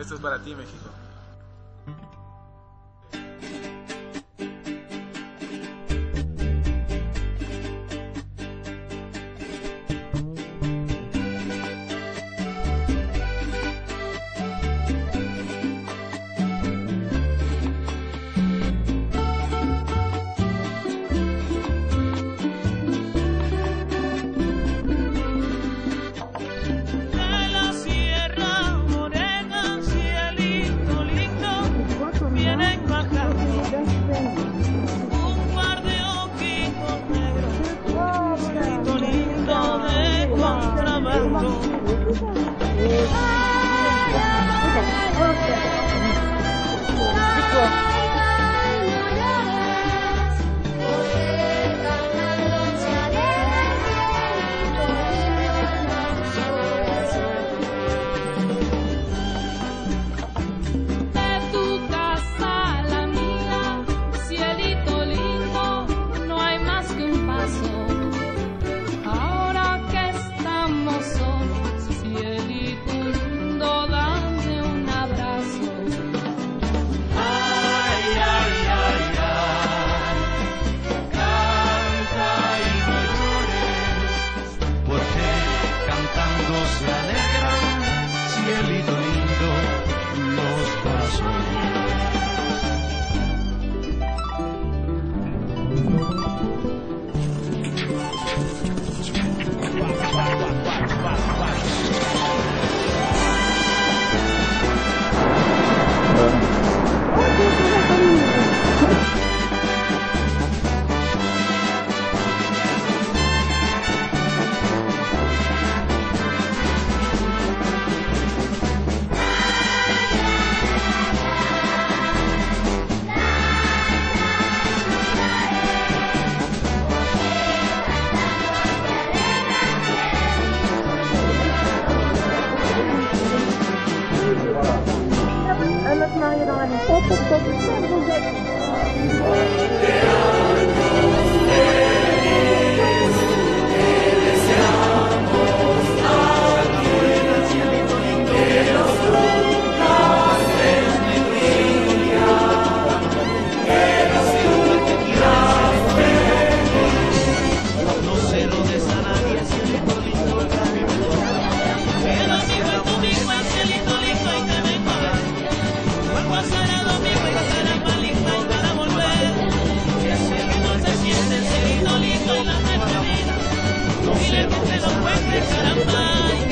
Esto es para ti, México. candy. Lion on. witness of mine.